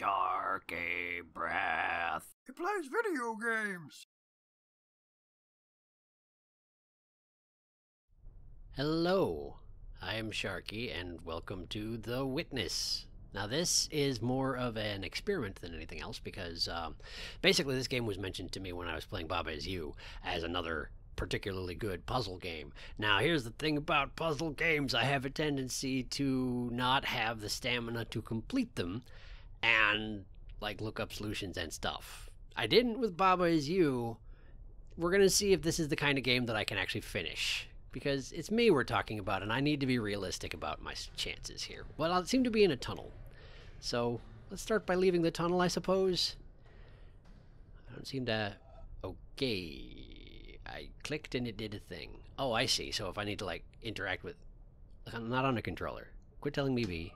sharky breath. He plays video games. Hello, I am Sharky, and welcome to The Witness. Now, this is more of an experiment than anything else because um, basically, this game was mentioned to me when I was playing Baba Is You as another particularly good puzzle game. Now, here's the thing about puzzle games I have a tendency to not have the stamina to complete them and like look up solutions and stuff. I didn't with Baba Is You. We're going to see if this is the kind of game that I can actually finish because it's me we're talking about, and I need to be realistic about my chances here. Well, I seem to be in a tunnel, so let's start by leaving the tunnel, I suppose. I don't seem to... Okay... I clicked and it did a thing. Oh, I see. So if I need to, like, interact with... I'm not on a controller. Quit telling me B.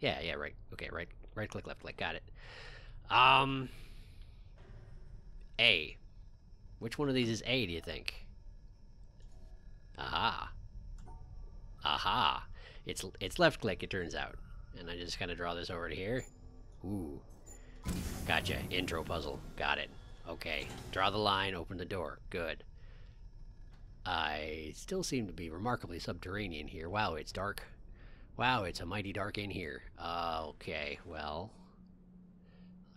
Yeah, yeah, right. Okay, right, right click, left click. Got it. Um... A. Which one of these is A, do you think? Aha. Aha. It's it's left click, it turns out. And I just kind of draw this over to here. Ooh. Gotcha. Intro puzzle. Got it. Okay. Draw the line, open the door. Good. I still seem to be remarkably subterranean here. Wow, it's dark. Wow, it's a mighty dark in here. Uh, okay, well...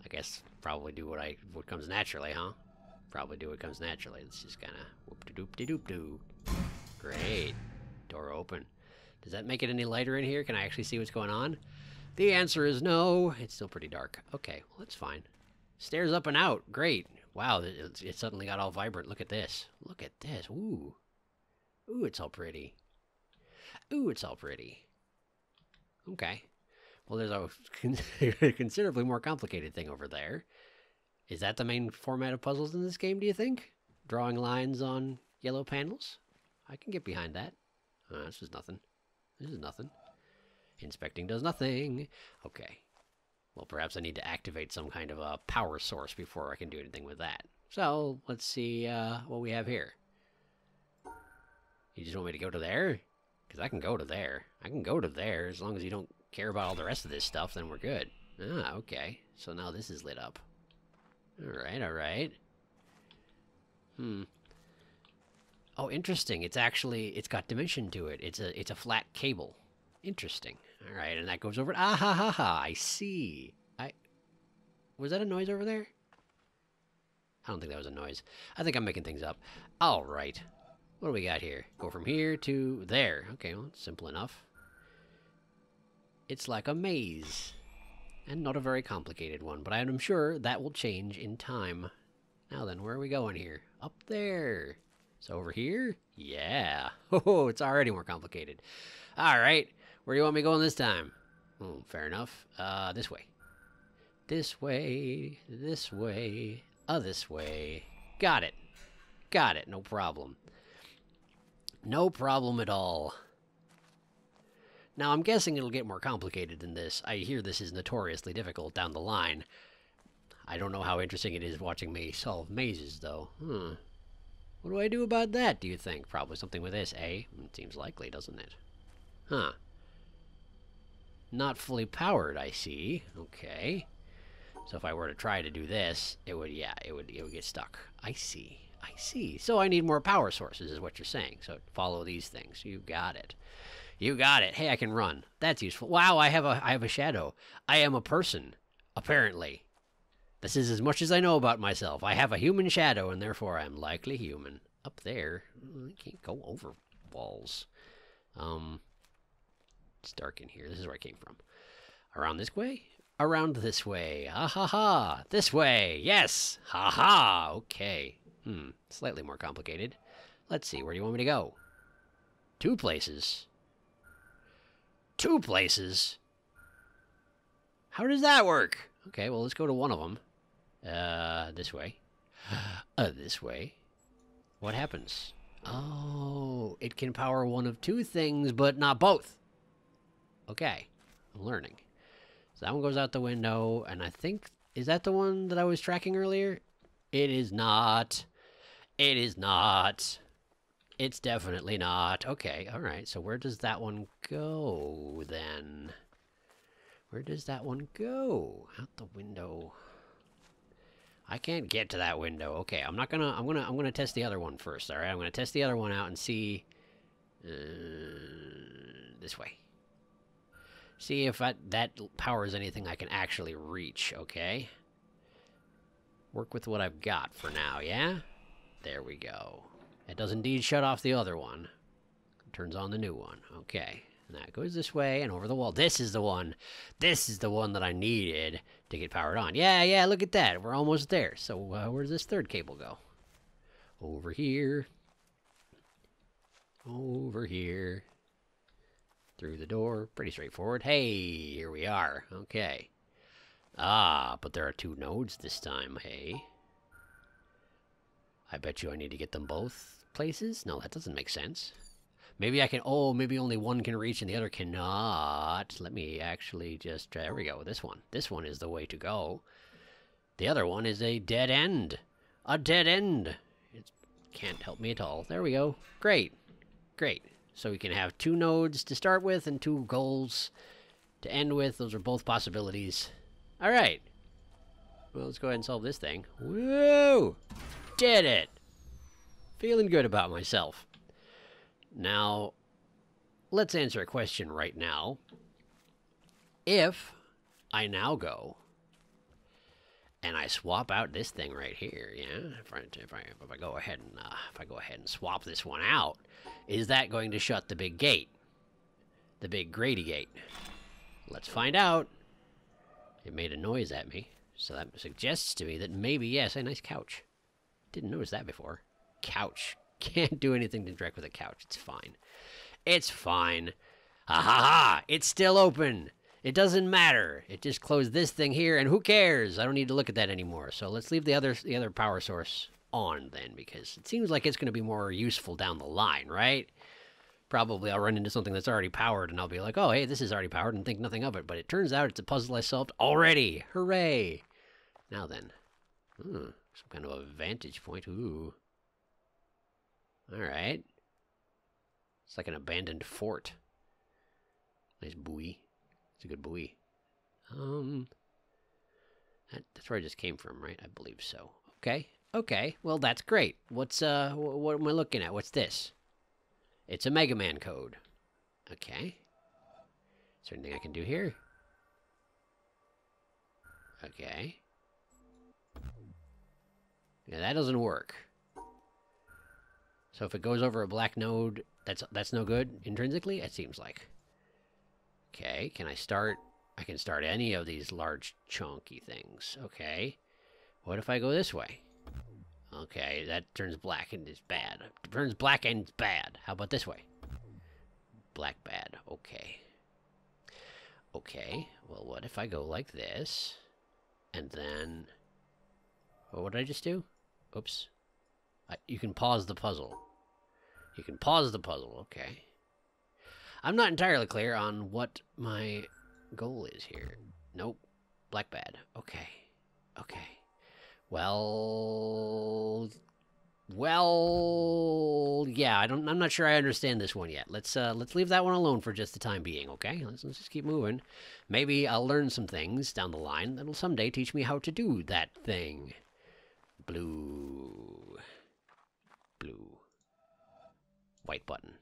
I guess probably do what I what comes naturally, huh? Probably do what comes naturally. Let's just kind of whoop-de-doop-de-doop-doo. Great. Door open. Does that make it any lighter in here? Can I actually see what's going on? The answer is no. It's still pretty dark. Okay, well, that's fine. Stairs up and out. Great. Wow, it, it suddenly got all vibrant. Look at this. Look at this. Ooh. Ooh, it's all pretty. Ooh, it's all pretty. Okay. Well, there's a considerably more complicated thing over there. Is that the main format of puzzles in this game, do you think? Drawing lines on yellow panels? I can get behind that. Uh, this is nothing. This is nothing. Inspecting does nothing. Okay. Well, perhaps I need to activate some kind of a power source before I can do anything with that. So, let's see uh, what we have here. You just want me to go to there? Because I can go to there. I can go to there. As long as you don't care about all the rest of this stuff, then we're good. Ah, okay. So now this is lit up. Alright, alright. Hmm. Oh, interesting. It's actually it's got dimension to it. It's a it's a flat cable. Interesting. All right, and that goes over. Ah ha ha ha! I see. I was that a noise over there? I don't think that was a noise. I think I'm making things up. All right. What do we got here? Go from here to there. Okay, well, simple enough. It's like a maze. And not a very complicated one, but I'm sure that will change in time. Now then, where are we going here? Up there. So over here? Yeah. Oh, it's already more complicated. All right. Where do you want me going this time? Oh, fair enough. Uh, this way. This way. This way. Uh, this way. Got it. Got it. No problem. No problem at all. Now, I'm guessing it'll get more complicated than this. I hear this is notoriously difficult down the line. I don't know how interesting it is watching me solve mazes, though. Hmm. What do I do about that, do you think? Probably something with this, eh? It seems likely, doesn't it? Huh. Not fully powered, I see. Okay. So if I were to try to do this, it would, yeah, it would, it would get stuck. I see. I see. So I need more power sources, is what you're saying. So follow these things. You got it. You got it. Hey, I can run. That's useful. Wow, I have a, I have a shadow. I am a person, apparently. This is as much as I know about myself. I have a human shadow, and therefore I'm likely human. Up there, I can't go over walls. Um, it's dark in here. This is where I came from. Around this way? Around this way. Ah ha ha. This way. Yes. Ha ha. Okay. Hmm. Slightly more complicated. Let's see. Where do you want me to go? Two places. Two places? How does that work? Okay, well, let's go to one of them. Uh, this way. Uh, this way. What happens? Oh, it can power one of two things, but not both. Okay, I'm learning. So that one goes out the window, and I think... Is that the one that I was tracking earlier? It is not. It is not. It's definitely not. Okay, alright. So where does that one go, then? Where does that one go? Out the window. I can't get to that window. Okay, I'm not gonna. I'm gonna. I'm gonna test the other one first. All right, I'm gonna test the other one out and see. Uh, this way. See if I, that powers anything I can actually reach. Okay. Work with what I've got for now. Yeah. There we go. It does indeed shut off the other one. Turns on the new one. Okay. And that goes this way and over the wall. This is the one. This is the one that I needed to get powered on. Yeah, yeah, look at that. We're almost there. So uh, where does this third cable go? Over here. Over here. Through the door. Pretty straightforward. Hey, here we are. Okay. Ah, but there are two nodes this time, hey? I bet you I need to get them both places? No, that doesn't make sense. Maybe I can... Oh, maybe only one can reach and the other cannot. Let me actually just... There we go. This one. This one is the way to go. The other one is a dead end. A dead end. It can't help me at all. There we go. Great. Great. So we can have two nodes to start with and two goals to end with. Those are both possibilities. All right. Well, let's go ahead and solve this thing. Woo! Did it! Feeling good about myself. Now, let's answer a question right now. If I now go and I swap out this thing right here, yeah, if I, if I, if I go ahead and uh, if I go ahead and swap this one out, is that going to shut the big gate? The big Grady gate? Let's find out. It made a noise at me, so that suggests to me that maybe, yes, a nice couch. Didn't notice that before. Couch. Can't do anything to direct with a couch. It's fine. It's fine. Ha ha ha! It's still open. It doesn't matter. It just closed this thing here, and who cares? I don't need to look at that anymore. So let's leave the other the other power source on then, because it seems like it's going to be more useful down the line, right? Probably I'll run into something that's already powered, and I'll be like, oh, hey, this is already powered, and think nothing of it. But it turns out it's a puzzle I solved already. Hooray! Now then. Hmm, some kind of a vantage point. Ooh. Alright. It's like an abandoned fort. Nice buoy. It's a good buoy. Um, that, that's where I just came from, right? I believe so. Okay. Okay. Well, that's great. What's, uh, wh what am I looking at? What's this? It's a Mega Man code. Okay. Is there anything I can do here? Okay. Yeah, that doesn't work. So if it goes over a black node, that's that's no good intrinsically, it seems like. Okay, can I start? I can start any of these large chunky things. Okay. What if I go this way? Okay, that turns black and is bad. It turns black and bad. How about this way? Black bad. Okay. Okay, well, what if I go like this? And then... What did I just do? Oops. I, you can pause the puzzle. You can pause the puzzle, okay. I'm not entirely clear on what my goal is here. Nope. Black bad. Okay. Okay. Well... Well, yeah, I don't. I'm not sure I understand this one yet. Let's uh, let's leave that one alone for just the time being, okay? Let's, let's just keep moving. Maybe I'll learn some things down the line that'll someday teach me how to do that thing. Blue, blue, white button.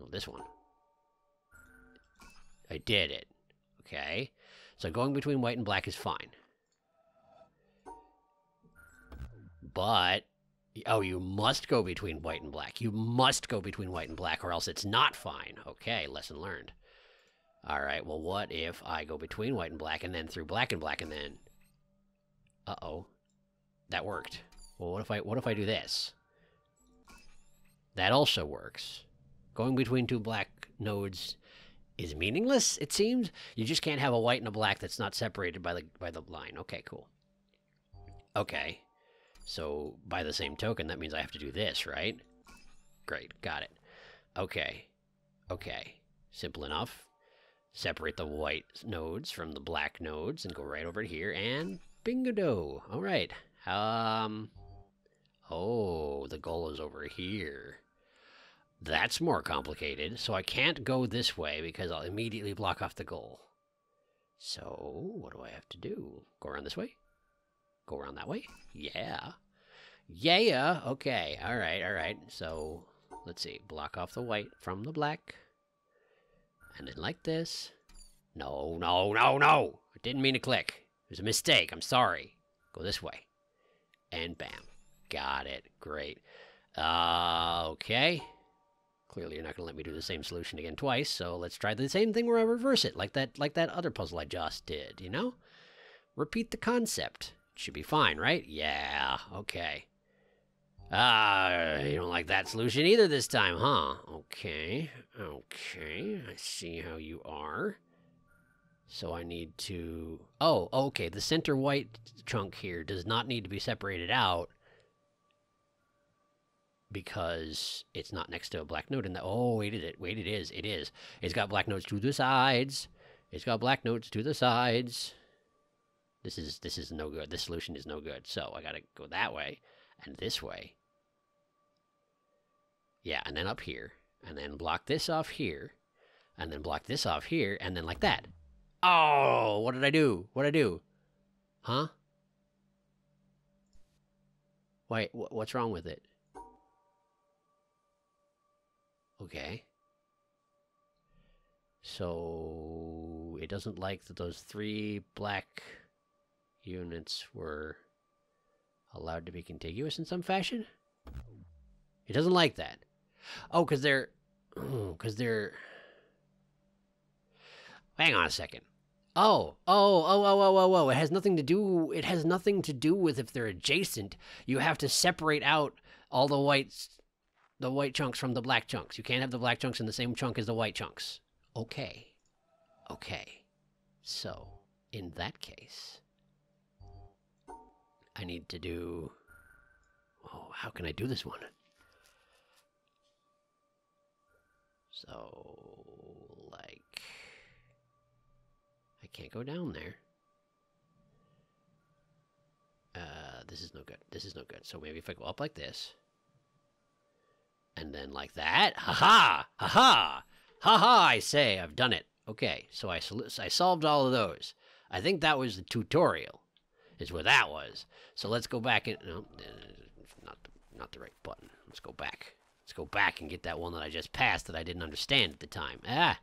Oh, this one. I did it. Okay, so going between white and black is fine. But Oh, you must go between white and black. You must go between white and black, or else it's not fine. Okay, lesson learned. All right, well, what if I go between white and black and then through black and black and then... Uh-oh. That worked. Well, what if I what if I do this? That also works. Going between two black nodes is meaningless, it seems. You just can't have a white and a black that's not separated by the by the line. Okay, cool. Okay. So by the same token, that means I have to do this, right? Great, got it. Okay, okay, simple enough. Separate the white nodes from the black nodes and go right over here and bingo-do. All right. Um. Oh, the goal is over here. That's more complicated. So I can't go this way because I'll immediately block off the goal. So, what do I have to do? Go around this way? Go around that way? Yeah. Yeah, yeah. okay. All right, all right. So, let's see. Block off the white from the black. And then like this. No, no, no, no! I didn't mean to click. It was a mistake. I'm sorry. Go this way. And bam. Got it. Great. Uh, okay. Clearly you're not going to let me do the same solution again twice, so let's try the same thing where I reverse it, like that like that other puzzle I just did, you know? Repeat the concept. Should be fine, right? Yeah, okay. Ah, uh, you don't like that solution either this time, huh? Okay, okay, I see how you are. So I need to... Oh, okay, the center white chunk here does not need to be separated out because it's not next to a black node in the oh wait it wait it is it is. It's got black nodes to the sides. It's got black nodes to the sides. This is this is no good. This solution is no good. So i gotta go that way and this way. Yeah and then up here and then block this off here and then block this off here and then like that oh what did i do what did i do huh wait wh what's wrong with it Okay. So it doesn't like that those three black units were allowed to be contiguous in some fashion? It doesn't like that. Oh, because they're... Because they're... Hang on a second. Oh, oh, oh, oh, oh, oh, oh. It has nothing to do... It has nothing to do with if they're adjacent. You have to separate out all the whites the white chunks from the black chunks. You can't have the black chunks in the same chunk as the white chunks. Okay. Okay. So, in that case, I need to do... Oh, how can I do this one? So, can't go down there. Uh, this is no good. This is no good. So maybe if I go up like this... And then like that. Ha ha! Ha ha! Ha ha! I say, I've done it. Okay, so I, I solved all of those. I think that was the tutorial, is what that was. So let's go back and... No, not the, not the right button. Let's go back. Let's go back and get that one that I just passed that I didn't understand at the time. Ah!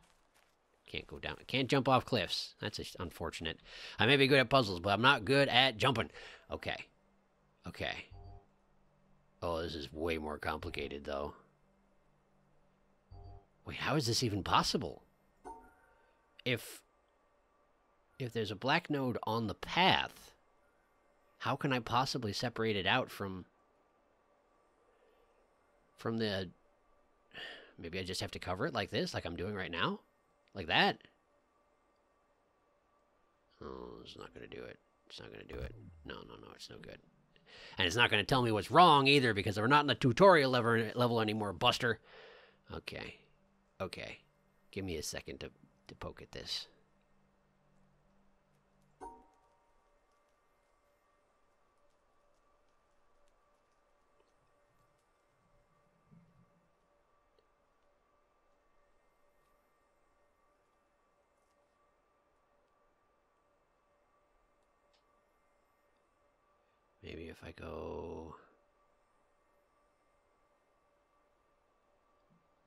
Can't go down. I Can't jump off cliffs. That's unfortunate. I may be good at puzzles, but I'm not good at jumping. Okay. Okay. Oh, this is way more complicated, though. Wait, how is this even possible? If if there's a black node on the path, how can I possibly separate it out from from the maybe I just have to cover it like this, like I'm doing right now? Like that? Oh, it's not going to do it. It's not going to do it. No, no, no, it's no good. And it's not going to tell me what's wrong either because we're not in the tutorial level, level anymore, Buster. Okay. Okay. Give me a second to, to poke at this. Maybe if I go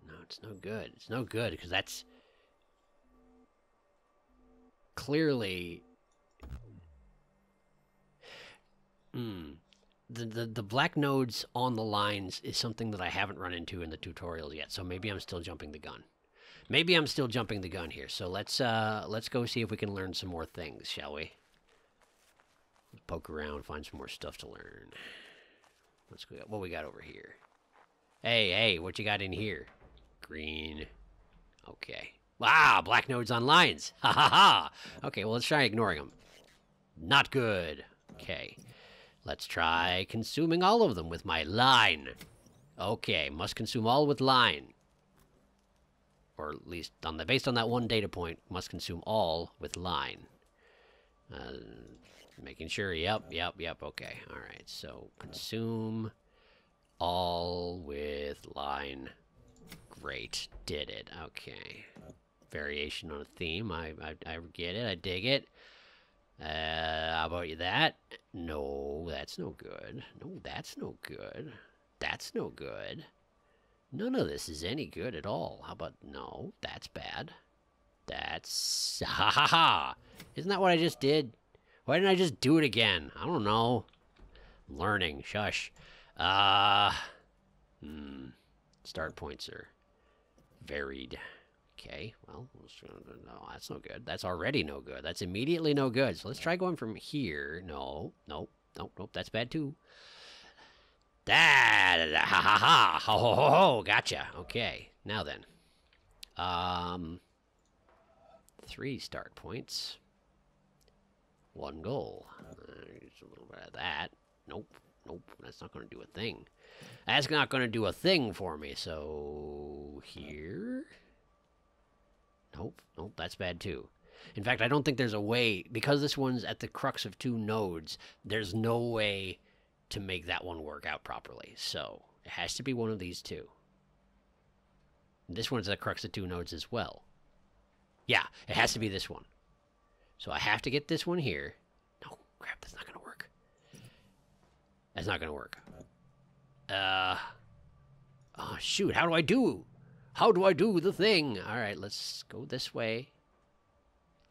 No, it's no good. It's no good because that's clearly mm, the, the the black nodes on the lines is something that I haven't run into in the tutorials yet. So maybe I'm still jumping the gun. Maybe I'm still jumping the gun here. So let's uh let's go see if we can learn some more things, shall we? Poke around, find some more stuff to learn. Let's go. What we got over here? Hey, hey, what you got in here? Green. Okay. Wow, black nodes on lines. Ha ha ha. Okay, well, let's try ignoring them. Not good. Okay. Let's try consuming all of them with my line. Okay, must consume all with line. Or at least on the based on that one data point, must consume all with line. Uh, making sure, yep, yep, yep, okay. Alright, so consume all with line. Great. Did it. Okay. variation on a theme. I, I, I get it. I dig it. Uh, how about you that? No, that's no good. No, that's no good. That's no good. None of this is any good at all. How about no? That's bad. That's ha ha ha. Isn't that what I just did? Why didn't I just do it again? I don't know. Learning. Shush. Uh hmm. Start points are varied. Okay, well, no, that's no good. That's already no good. That's immediately no good. So let's try going from here. No, nope, nope, nope. That's bad too. That, ha ha ha, ho ho ho ho. Gotcha. Okay, now then. Um, three start points. One goal. Uh, a little bit of that. Nope, nope. That's not going to do a thing. That's not going to do a thing for me. So here. Nope, nope, that's bad too. In fact, I don't think there's a way, because this one's at the crux of two nodes, there's no way to make that one work out properly. So it has to be one of these two. This one's at the crux of two nodes as well. Yeah, it has to be this one. So I have to get this one here. No, crap, that's not going to work. That's not going to work. Uh, oh, shoot, how do I do? How do I do the thing? All right, let's go this way.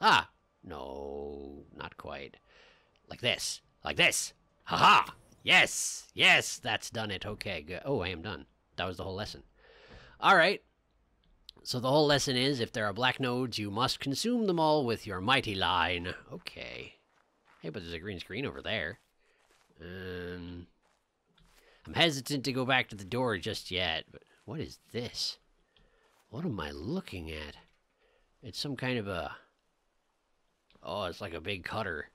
Ah, no, not quite. Like this, like this. Haha! -ha! Yes, yes, that's done it. Okay, good. Oh, I am done. That was the whole lesson. All right. So the whole lesson is if there are black nodes, you must consume them all with your mighty line. Okay. Hey, but there's a green screen over there. Um, I'm hesitant to go back to the door just yet, but what is this? What am I looking at? It's some kind of a... Oh, it's like a big cutter.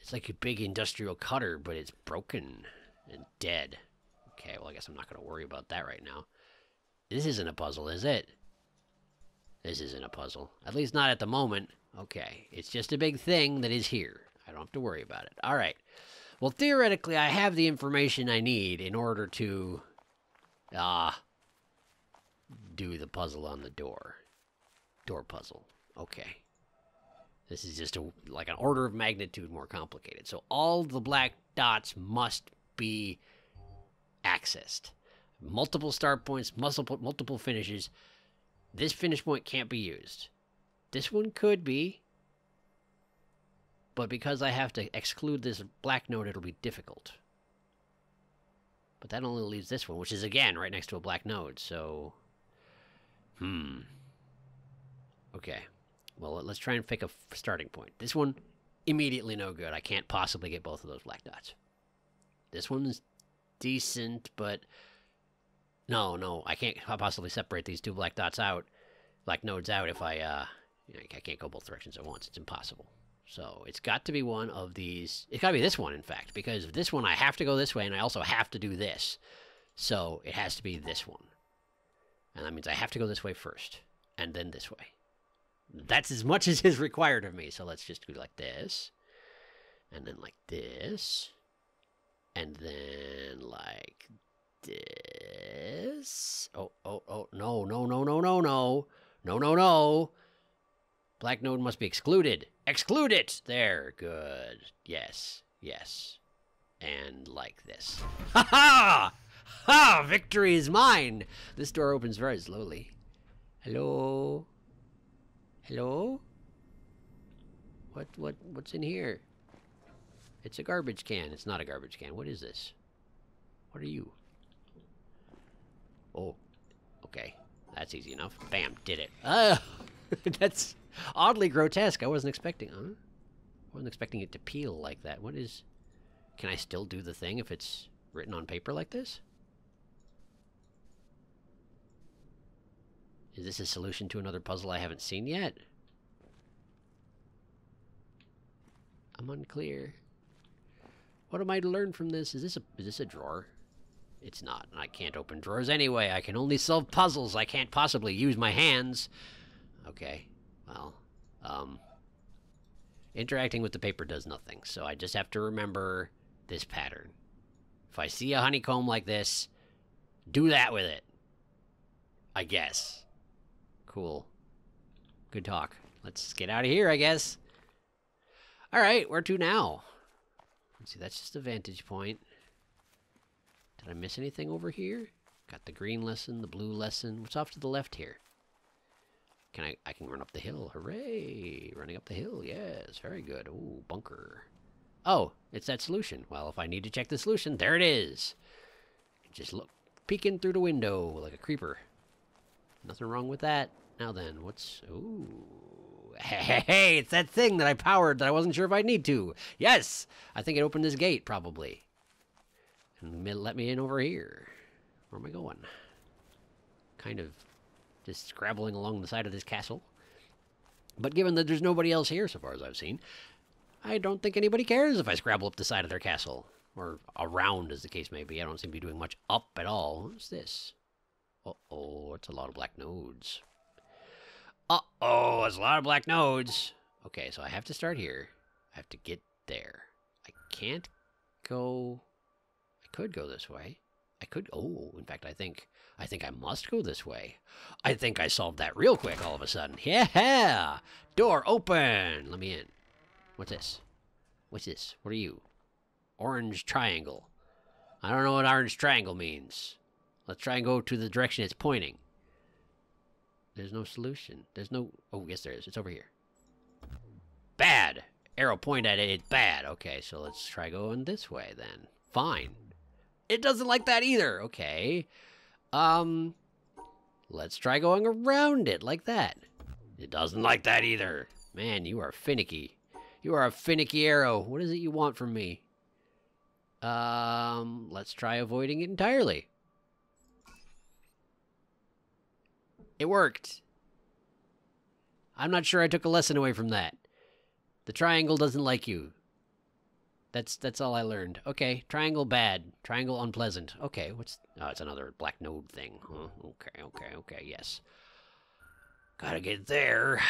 It's like a big industrial cutter, but it's broken and dead. Okay, well, I guess I'm not going to worry about that right now. This isn't a puzzle, is it? This isn't a puzzle. At least not at the moment. Okay, it's just a big thing that is here. I don't have to worry about it. All right. Well, theoretically, I have the information I need in order to... Ah... Uh, do the puzzle on the door. Door puzzle. Okay. This is just a, like an order of magnitude more complicated. So all the black dots must be accessed. Multiple start points, multiple, multiple finishes. This finish point can't be used. This one could be. But because I have to exclude this black node, it'll be difficult. But that only leaves this one, which is again right next to a black node, so Hmm. Okay. Well, let's try and pick a starting point. This one, immediately no good. I can't possibly get both of those black dots. This one's decent, but... No, no, I can't possibly separate these two black dots out, black nodes out if I, uh... I can't go both directions at once. It's impossible. So it's got to be one of these. It's got to be this one, in fact, because this one I have to go this way, and I also have to do this. So it has to be this one. And that means I have to go this way first, and then this way. That's as much as is required of me. So let's just do like this, and then like this, and then like this. Oh, oh, oh, no, no, no, no, no, no. No, no, no. Black node must be excluded. Exclude it! There, good. Yes, yes. And like this. Ha ha! Ha! Victory is mine! This door opens very slowly. Hello? Hello? What, what, what's in here? It's a garbage can. It's not a garbage can. What is this? What are you? Oh, okay. That's easy enough. Bam, did it. Ah! That's oddly grotesque. I wasn't expecting, huh? I wasn't expecting it to peel like that. What is... Can I still do the thing if it's written on paper like this? Is this a solution to another puzzle I haven't seen yet? I'm unclear. What am I to learn from this? Is this a is this a drawer? It's not. I can't open drawers anyway. I can only solve puzzles. I can't possibly use my hands. Okay. Well, um interacting with the paper does nothing. So I just have to remember this pattern. If I see a honeycomb like this, do that with it. I guess. Cool. Good talk. Let's get out of here, I guess. All right, where to now? Let's see, that's just a vantage point. Did I miss anything over here? Got the green lesson, the blue lesson. What's off to the left here? Can I, I can run up the hill. Hooray! Running up the hill, yes. Very good. Ooh, bunker. Oh, it's that solution. Well, if I need to check the solution, there it is. Just look, peeking through the window like a creeper. Nothing wrong with that. Now then, what's... Ooh. Hey, hey, it's that thing that I powered that I wasn't sure if I'd need to. Yes! I think it opened this gate, probably. And let me in over here. Where am I going? Kind of just scrabbling along the side of this castle. But given that there's nobody else here, so far as I've seen, I don't think anybody cares if I scrabble up the side of their castle. Or around, as the case may be. I don't seem to be doing much up at all. What's this? Uh-oh, it's a lot of black nodes. Uh-oh, it's a lot of black nodes. Okay, so I have to start here. I have to get there. I can't go... Could go this way. I could... Oh, in fact, I think... I think I must go this way. I think I solved that real quick all of a sudden. Yeah! Door open! Let me in. What's this? What's this? What are you? Orange triangle. I don't know what orange triangle means. Let's try and go to the direction it's pointing. There's no solution. There's no... Oh, yes there is. It's over here. Bad! Arrow point at it. It's bad. Okay, so let's try going this way then. Fine. It doesn't like that either. Okay. Um... Let's try going around it like that. It doesn't like that either. Man, you are finicky. You are a finicky arrow. What is it you want from me? Um, let's try avoiding it entirely. It worked. I'm not sure I took a lesson away from that. The triangle doesn't like you. That's that's all I learned. Okay, triangle bad, triangle unpleasant. Okay, what's oh, it's another black node thing. Huh? Okay, okay, okay. Yes. Gotta get there.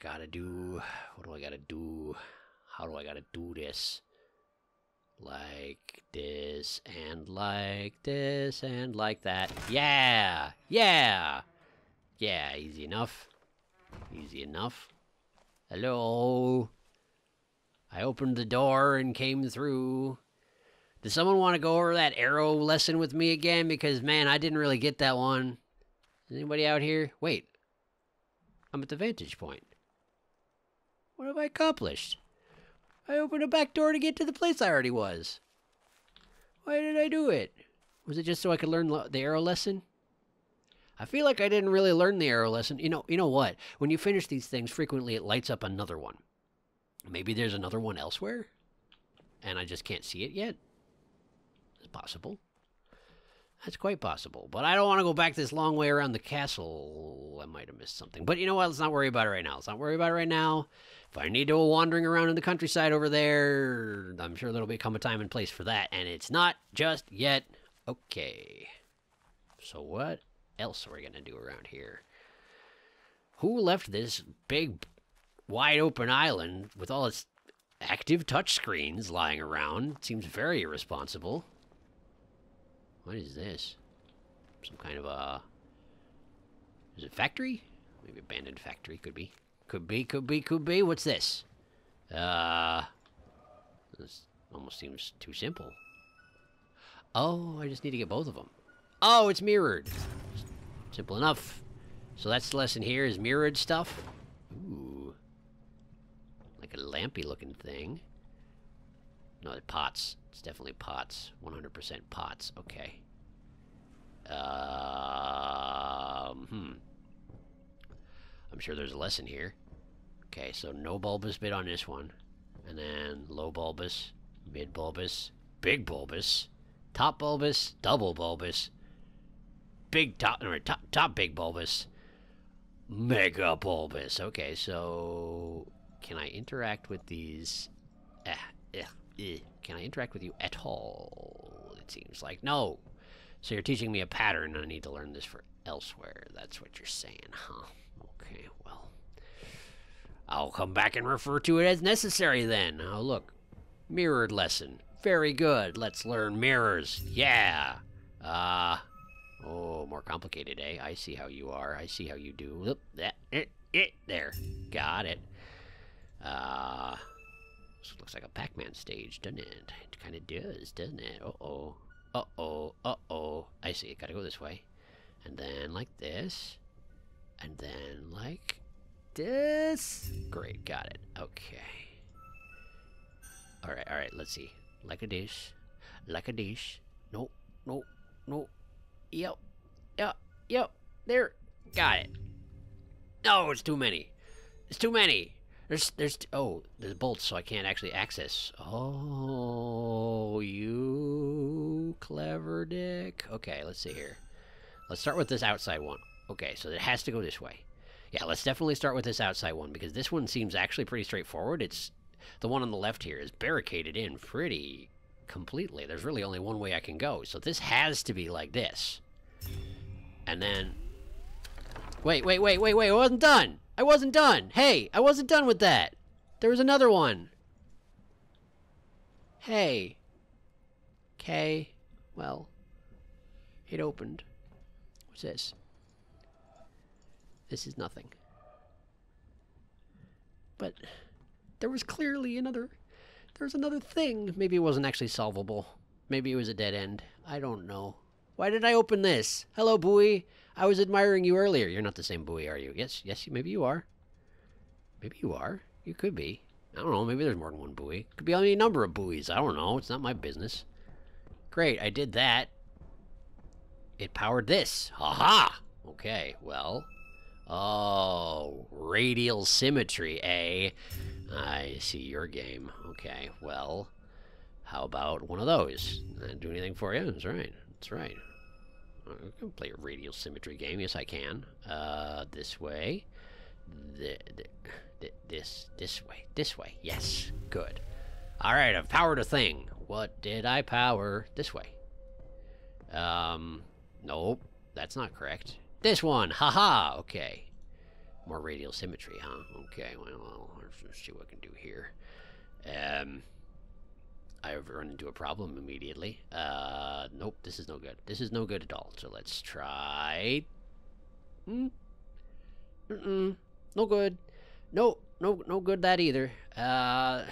Gotta do. What do I gotta do? How do I gotta do this? Like this, and like this, and like that. Yeah! Yeah! Yeah, easy enough. Easy enough. Hello? I opened the door and came through. Does someone want to go over that arrow lesson with me again? Because, man, I didn't really get that one. Is anybody out here? Wait. I'm at the vantage point. What have I accomplished? I opened a back door to get to the place I already was. Why did I do it? Was it just so I could learn the arrow lesson? I feel like I didn't really learn the arrow lesson. You know, you know what? When you finish these things, frequently it lights up another one. Maybe there's another one elsewhere, and I just can't see it yet. It's possible. That's quite possible. But I don't want to go back this long way around the castle. I might have missed something. But you know what? Let's not worry about it right now. Let's not worry about it right now. If I need to go wandering around in the countryside over there, I'm sure there'll become a time and place for that. And it's not just yet. Okay. So what else are we going to do around here? Who left this big, wide open island with all its active touchscreens lying around? Seems very irresponsible. What is this? Some kind of a... Is it factory? Maybe abandoned factory, could be. Could be, could be, could be. What's this? Uh... This almost seems too simple. Oh, I just need to get both of them. Oh, it's mirrored. Simple enough. So that's the lesson here, is mirrored stuff. Like a lampy looking thing. No, they're pots. It's definitely pots. 100% pots. Okay. Um, hmm. I'm sure there's a lesson here. Okay, so no bulbous bit on this one. And then low bulbous, mid bulbous, big bulbous, top bulbous, double bulbous, big top, or top, top big bulbous, mega bulbous. Okay, so can I interact with these? Eh, eh, eh. Can I interact with you at all? It seems like no. So you're teaching me a pattern, I need to learn this for elsewhere. That's what you're saying, huh? Okay, well. I'll come back and refer to it as necessary then. Oh, look. Mirrored lesson. Very good. Let's learn mirrors. Yeah. Uh, oh, more complicated, eh? I see how you are. I see how you do. Oop, that, eh, it. There. Got it. Uh, this looks like a Pac-Man stage, doesn't it? It kind of does, doesn't it? Uh-oh. Uh-oh. Uh-oh. I see. Gotta go this way. And then like this. And then like this. Great. Got it. Okay. Alright, alright. Let's see. Like a dish. Like a dish. Nope. Nope. Nope. Yep. Yep. Yep. There. Got it. No, it's too many. It's too many. There's, there's, oh, there's bolts, so I can't actually access. Oh, you clever dick. Okay, let's see here. Let's start with this outside one. Okay, so it has to go this way. Yeah, let's definitely start with this outside one, because this one seems actually pretty straightforward. It's, the one on the left here is barricaded in pretty completely. There's really only one way I can go, so this has to be like this. And then... Wait, wait, wait, wait, wait, I wasn't done! I wasn't done! Hey, I wasn't done with that! There was another one! Hey. Okay. Well. It opened. What's this? This is nothing. But there was clearly another there was another thing. Maybe it wasn't actually solvable. Maybe it was a dead end. I don't know. Why did I open this? Hello, buoy. I was admiring you earlier. You're not the same buoy, are you? Yes, yes, maybe you are. Maybe you are. You could be. I don't know. Maybe there's more than one buoy. Could be any number of buoys. I don't know. It's not my business. Great, I did that. It powered this. Ha-ha! Okay, well. Oh, radial symmetry, eh? I see your game. Okay, well, how about one of those? Not do anything for you? That's right. That's right. I can play a radial symmetry game. Yes, I can. Uh, this way. This, this way. This way. Yes. Good. All right, I've powered a thing. What did I power? This way. Um, nope. That's not correct. This one. Haha. -ha. Okay. More radial symmetry, huh? Okay, well, let's see what I can do here. Um, I've run into a problem immediately. Uh, nope, this is no good. This is no good at all. So let's try... Hmm? Mm-mm. No good. No, no, no good that either. Uh...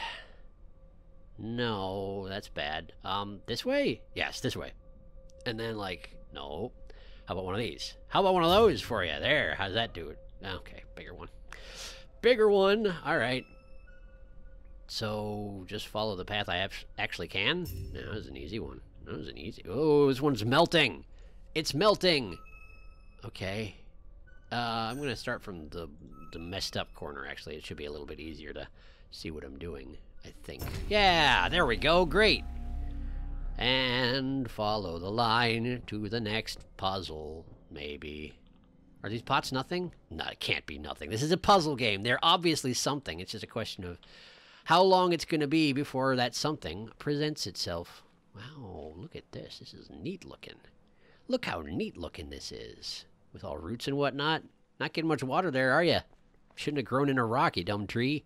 No, that's bad. Um, this way? Yes, this way. And then, like, no. How about one of these? How about one of those for you? There, how's that do it? Okay, bigger one. Bigger one. All right. So just follow the path I actually can. No, that was an easy one. That was an easy. Oh, this one's melting. It's melting. Okay. Uh, I'm gonna start from the the messed up corner. Actually, it should be a little bit easier to see what I'm doing. I think. Yeah, there we go. Great. And follow the line to the next puzzle, maybe. Are these pots nothing? No, it can't be nothing. This is a puzzle game. They're obviously something. It's just a question of how long it's going to be before that something presents itself. Wow, look at this. This is neat looking. Look how neat looking this is. With all roots and whatnot. Not getting much water there, are you? Shouldn't have grown in a rock, you dumb tree.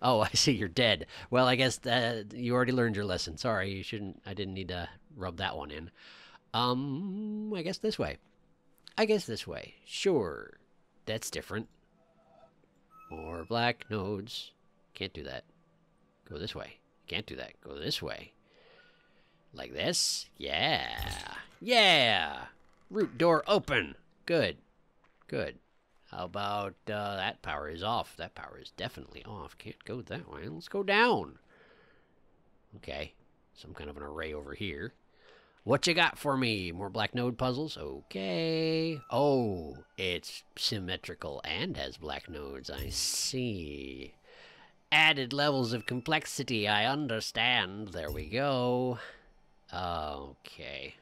Oh, I see, you're dead. Well, I guess that you already learned your lesson. Sorry, you shouldn't, I didn't need to rub that one in. Um, I guess this way. I guess this way. Sure. That's different. More black nodes. Can't do that. Go this way. Can't do that. Go this way. Like this? Yeah. Yeah! Root door open. Good. Good. How about uh, that power is off? That power is definitely off. Can't go that way. Let's go down. Okay. Some kind of an array over here. What you got for me? More black node puzzles? Okay. Oh, it's symmetrical and has black nodes. I see. Added levels of complexity. I understand. There we go. Okay.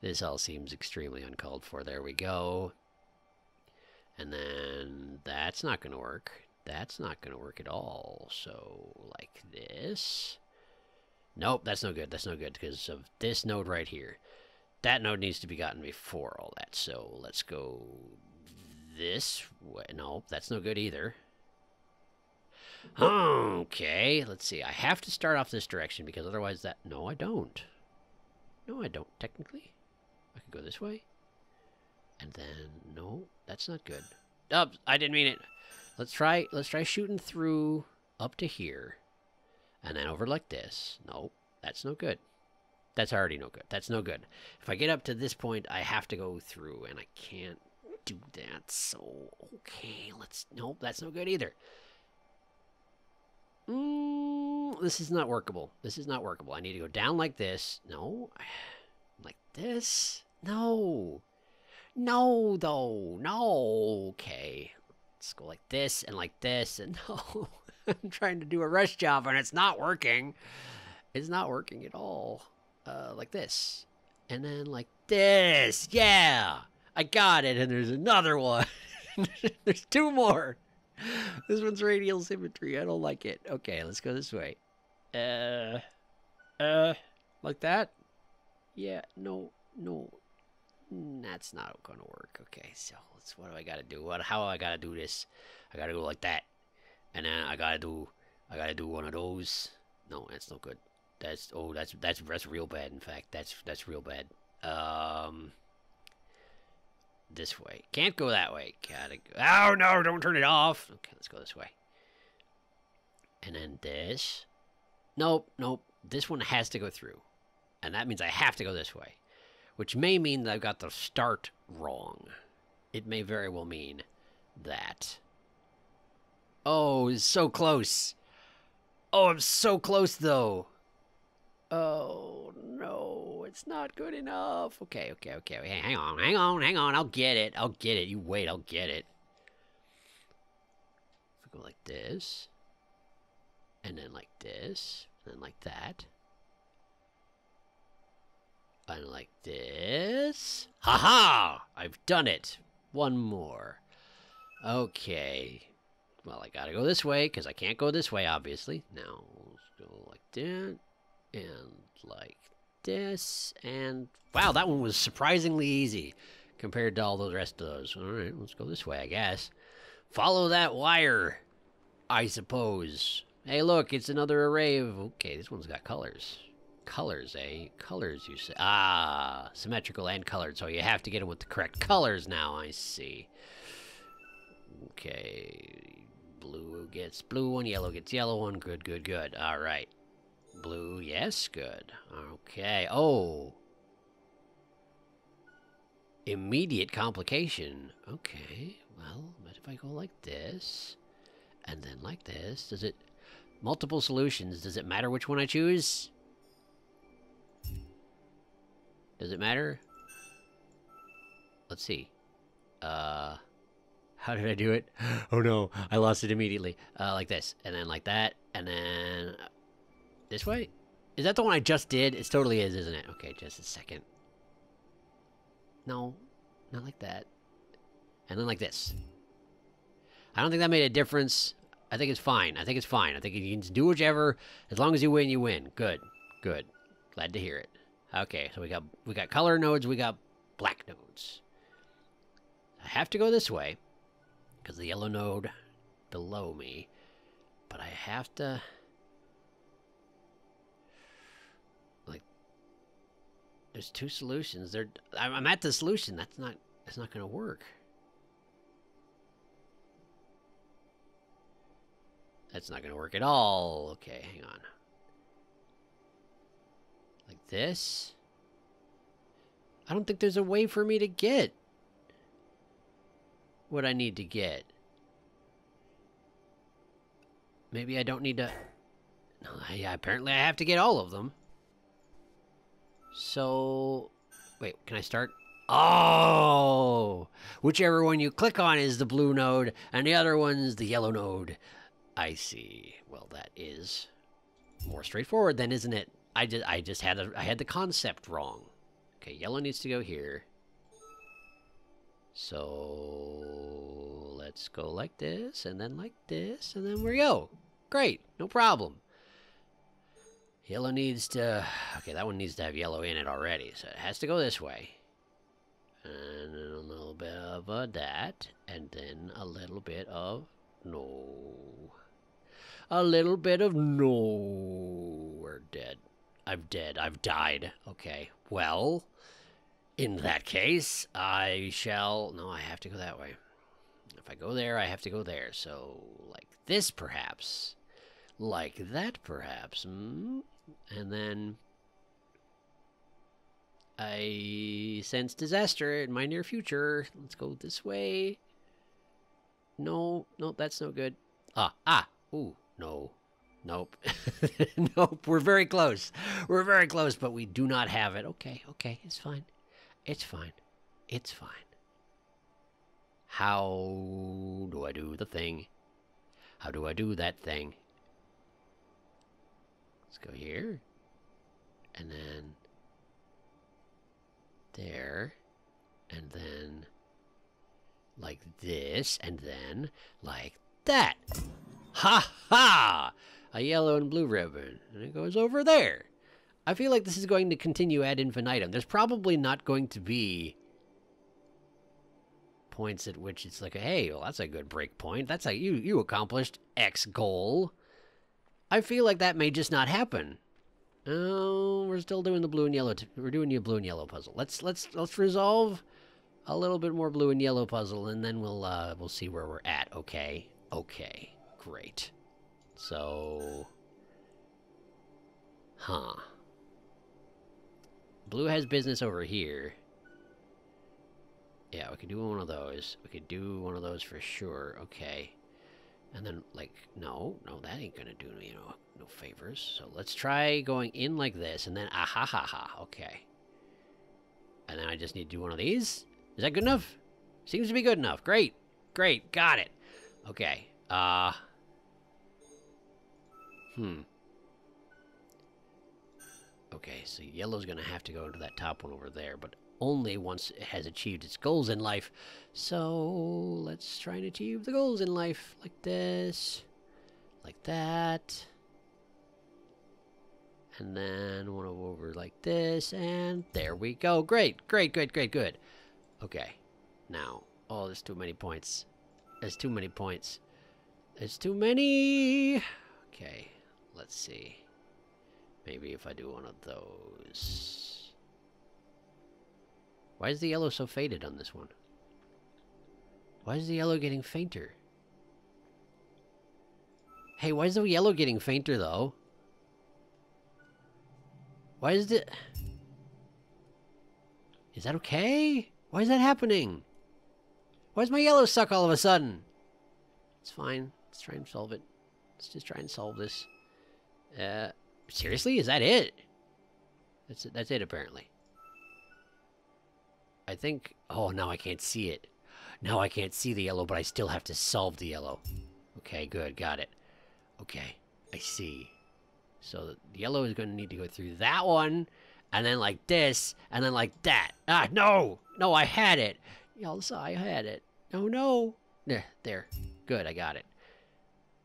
This all seems extremely uncalled for. There we go. And then that's not going to work. That's not going to work at all. So, like this. Nope, that's no good. That's no good because of this node right here. That node needs to be gotten before all that. So let's go this way. No, that's no good either. Okay, let's see. I have to start off this direction because otherwise that... No, I don't. No, I don't, technically. I could go this way. And then, no, that's not good. Up. I didn't mean it. Let's try. Let's try shooting through up to here, and then over like this. No, that's no good. That's already no good. That's no good. If I get up to this point, I have to go through, and I can't do that. So okay, let's. Nope, that's no good either. Mm, this is not workable. This is not workable. I need to go down like this. No, like this. No. No, though. No. Okay. Let's go like this and like this. And no. I'm trying to do a rush job and it's not working. It's not working at all. Uh, like this. And then like this. Yeah. I got it. And there's another one. there's two more. This one's radial symmetry. I don't like it. Okay, let's go this way. Uh, uh, like that? Yeah, no, no, that's not gonna work. Okay, so let's. What do I gotta do? What? How I gotta do this? I gotta go like that, and then I gotta do. I gotta do one of those. No, that's no good. That's oh, that's that's that's real bad. In fact, that's that's real bad. Um, this way. Can't go that way. Gotta go. Oh no! Don't turn it off. Okay, let's go this way. And then this. Nope, nope. This one has to go through, and that means I have to go this way which may mean that I've got the start wrong. It may very well mean that. Oh, it's so close. Oh, I'm so close, though. Oh, no, it's not good enough. Okay, okay, okay. Hang on, hang on, hang on. I'll get it. I'll get it. You wait, I'll get it. If we go like this, and then like this, and then like that. And like this. Haha! -ha! I've done it. One more. Okay. Well, I gotta go this way, because I can't go this way, obviously. Now, let's go like that. And like this. And, wow, that one was surprisingly easy compared to all the rest of those. Alright, let's go this way, I guess. Follow that wire, I suppose. Hey, look, it's another array of... Okay, this one's got colors. Colors, eh? Colors, you say. Ah, symmetrical and colored. So you have to get them with the correct colors now, I see. Okay. Blue gets blue one, yellow gets yellow one. Good, good, good. All right. Blue, yes, good. Okay. Oh. Immediate complication. Okay. Well, but if I go like this, and then like this, does it... Multiple solutions, does it matter which one I choose? Does it matter? Let's see. Uh, how did I do it? Oh no, I lost it immediately. Uh, like this, and then like that, and then this way. Is that the one I just did? It totally is, isn't it? Okay, just a second. No, not like that. And then like this. I don't think that made a difference. I think it's fine. I think it's fine. I think you can do whichever. As long as you win, you win. Good. Good. Glad to hear it. Okay, so we got we got color nodes, we got black nodes. I have to go this way because the yellow node below me, but I have to there's two solutions. There I'm at the solution. That's not that's not going to work. That's not to work at all. Okay, hang on. Like this? I don't think there's a way for me to get what I need to get. Maybe I don't need to... No, yeah, apparently I have to get all of them. So... Wait, can I start? Oh! Whichever one you click on is the blue node, and the other one's the yellow node. I see. Well, that is more straightforward then, isn't it? I just I just had a, I had the concept wrong. Okay, yellow needs to go here. So let's go like this and then like this and then we go. Great, no problem. Yellow needs to okay, that one needs to have yellow in it already, so it has to go this way. And a little bit of a that, and then a little bit of no. A little bit of no. We're dead. I'm dead. I've died. Okay. Well, in that case, I shall... No, I have to go that way. If I go there, I have to go there. So, like this, perhaps. Like that, perhaps. Mm? And then I sense disaster in my near future. Let's go this way. No, no, that's no good. Ah, ah, ooh, no, nope, nope. We're very close. We're very close, but we do not have it. Okay, okay, it's fine. It's fine. It's fine. How do I do the thing? How do I do that thing? Let's go here. And then there. And then like this. And then like that. Ha ha! A yellow and blue ribbon. And it goes over there. I feel like this is going to continue ad infinitum. There's probably not going to be points at which it's like, hey, well, that's a good break point. That's like you you accomplished X goal. I feel like that may just not happen. Oh, we're still doing the blue and yellow. we're doing your blue and yellow puzzle. Let's let's let's resolve a little bit more blue and yellow puzzle, and then we'll uh, we'll see where we're at. Okay, okay, great. So, huh? Blue has business over here. Yeah, we could do one of those. We could do one of those for sure. Okay. And then, like, no, no, that ain't gonna do, you know, no favors. So let's try going in like this, and then, ah ha ha ha, okay. And then I just need to do one of these? Is that good enough? Seems to be good enough. Great, great, got it. Okay, uh... Hmm. Okay, so yellow's gonna have to go into that top one over there, but only once it has achieved its goals in life. So let's try and achieve the goals in life like this, like that. And then one over like this, and there we go. Great, great, great, great, good. Okay, now, oh, there's too many points. There's too many points. There's too many. Okay, let's see. Maybe if I do one of those. Why is the yellow so faded on this one? Why is the yellow getting fainter? Hey, why is the yellow getting fainter, though? Why is it... Is that okay? Why is that happening? Why does my yellow suck all of a sudden? It's fine. Let's try and solve it. Let's just try and solve this. Uh, seriously? Is that it? That's it, that's it apparently. I think... Oh, now I can't see it. Now I can't see the yellow, but I still have to solve the yellow. Okay, good. Got it. Okay, I see. So the yellow is going to need to go through that one, and then like this, and then like that. Ah, no! No, I had it! Y'all saw I had it. Oh, no! There, there. Good, I got it.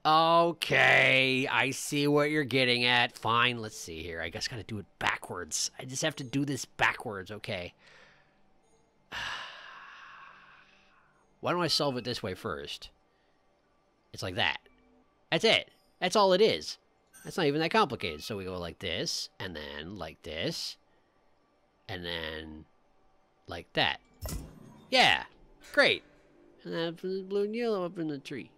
Okay, I see what you're getting at. Fine, let's see here. I guess gotta do it backwards. I just have to do this backwards, okay. Why don't I solve it this way first? It's like that. That's it. That's all it is. That's not even that complicated. So we go like this, and then like this, and then like that. Yeah, great. And then the blue and yellow up in the tree.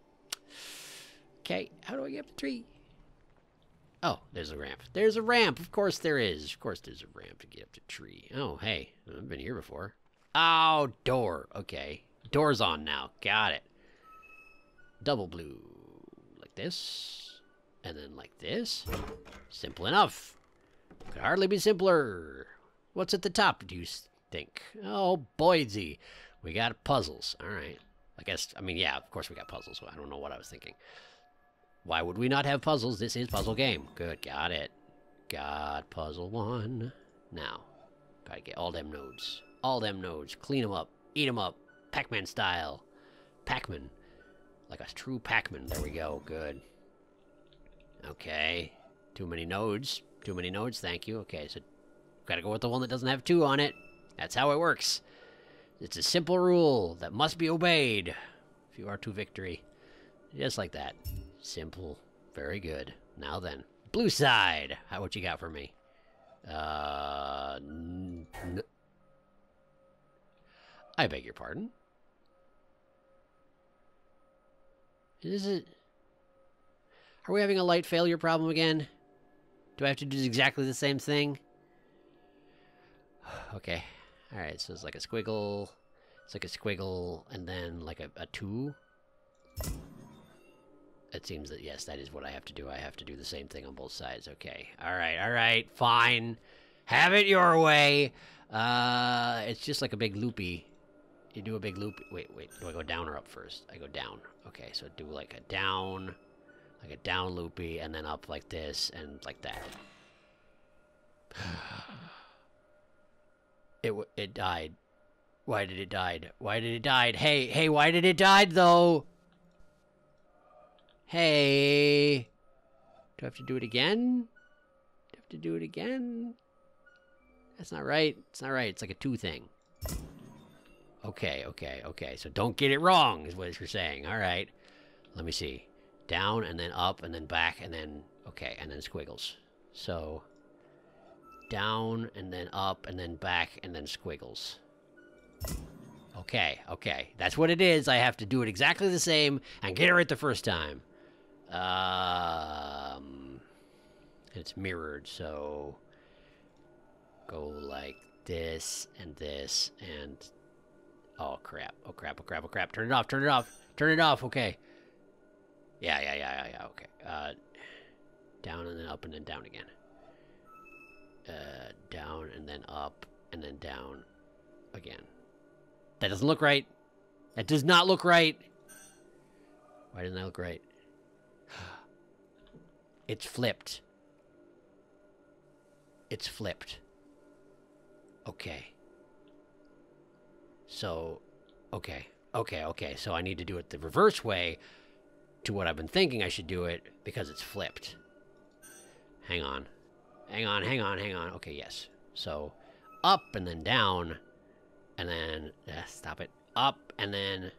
Okay, how do I get up the tree? Oh, there's a ramp. There's a ramp. Of course there is. Of course there's a ramp to get up the tree. Oh, hey, I've been here before. Oh, door. Okay. Door's on now. Got it. Double blue. Like this. And then like this. Simple enough. Could hardly be simpler. What's at the top, do you think? Oh, Boydzy. We got puzzles. All right. I guess, I mean, yeah, of course we got puzzles. I don't know what I was thinking. Why would we not have puzzles? This is puzzle game. Good, got it. Got puzzle one. Now, gotta get all them nodes. All them nodes. Clean them up. Eat them up. Pac-Man style. Pac-Man. Like a true Pac-Man. There we go. Good. Okay. Too many nodes. Too many nodes, thank you. Okay, so gotta go with the one that doesn't have two on it. That's how it works. It's a simple rule that must be obeyed. If you are to victory. Just like that. Simple. Very good. Now then. Blue side! How what you got for me? Uh... I beg your pardon? Is it... Are we having a light failure problem again? Do I have to do exactly the same thing? okay. Alright, so it's like a squiggle. It's like a squiggle, and then like a, a two. It seems that, yes, that is what I have to do. I have to do the same thing on both sides. Okay. Alright, alright, fine. Have it your way. Uh, it's just like a big loopy. You do a big loop. Wait, wait. Do I go down or up first? I go down. Okay, so do like a down, like a down loopy, and then up like this, and like that. it it died. Why did it died? Why did it died? Hey, hey, why did it died though? Hey, do I have to do it again? Do I have to do it again? That's not right. It's not right. It's like a two thing. Okay, okay, okay. So don't get it wrong, is what you're saying. All right. Let me see. Down and then up and then back and then, okay, and then squiggles. So, down and then up and then back and then squiggles. Okay, okay. That's what it is. I have to do it exactly the same and get it right the first time. Um, it's mirrored, so go like this and this and oh crap. Oh crap. Oh crap. Oh crap. Turn it off. Turn it off. Turn it off. Okay. Yeah yeah yeah yeah, yeah. Okay. Uh down and then up and then down again. Uh down and then up and then down again. That doesn't look right. That does not look right. Why doesn't that look right? It's flipped. It's flipped. Okay. So, okay. Okay, okay. So I need to do it the reverse way to what I've been thinking I should do it because it's flipped. Hang on. Hang on, hang on, hang on. Okay, yes. So, up and then down and then eh, stop it. Up and then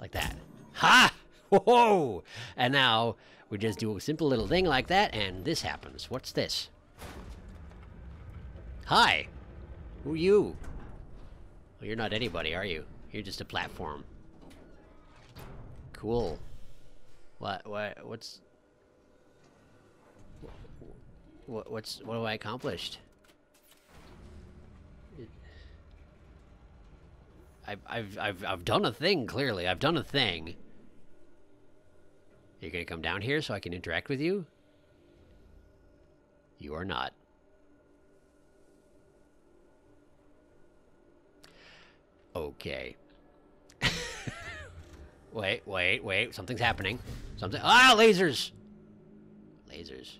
like that. Ha! Whoa! And now we just do a simple little thing like that and this happens. What's this? Hi. Who are you? Well, you're not anybody, are you? You're just a platform. Cool. What? What? What's? What? What's? What have I accomplished? I've I've I've I've done a thing. Clearly, I've done a thing. You're gonna come down here so I can interact with you. You are not. Okay. wait, wait, wait. Something's happening. Something. Ah, lasers! Lasers.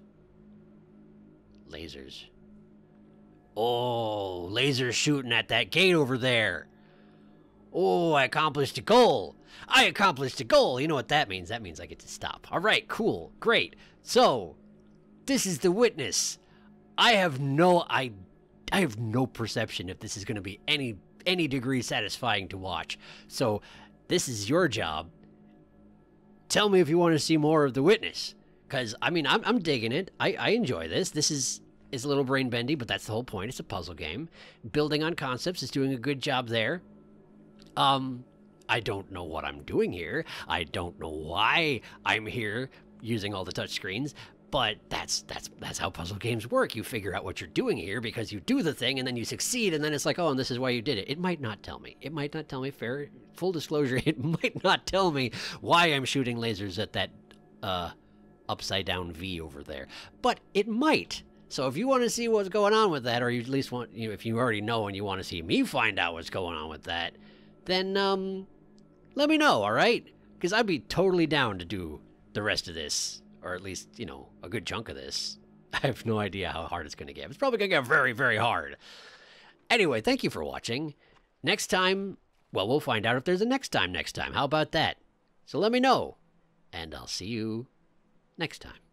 Lasers. Oh, lasers shooting at that gate over there. Oh, I accomplished a goal. I accomplished a goal. You know what that means? That means I get to stop. All right, cool. Great. So, this is the witness. I have no I I have no perception if this is going to be any any degree satisfying to watch. So, this is your job. Tell me if you want to see more of The Witness. Because, I mean, I'm, I'm digging it. I, I enjoy this. This is, is a little brain bendy, but that's the whole point. It's a puzzle game. Building on concepts is doing a good job there. Um, I don't know what I'm doing here. I don't know why I'm here using all the touchscreens, but that's that's that's how puzzle games work. You figure out what you're doing here because you do the thing and then you succeed and then it's like, "Oh, and this is why you did it." It might not tell me. It might not tell me fair full disclosure, it might not tell me why I'm shooting lasers at that uh upside down V over there. But it might. So if you want to see what's going on with that or you at least want you know, if you already know and you want to see me find out what's going on with that, then um let me know, all right? Cuz I'd be totally down to do the rest of this or at least, you know, a good chunk of this. I have no idea how hard it's going to get. It's probably going to get very, very hard. Anyway, thank you for watching. Next time, well, we'll find out if there's a next time next time. How about that? So let me know, and I'll see you next time.